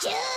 Choo!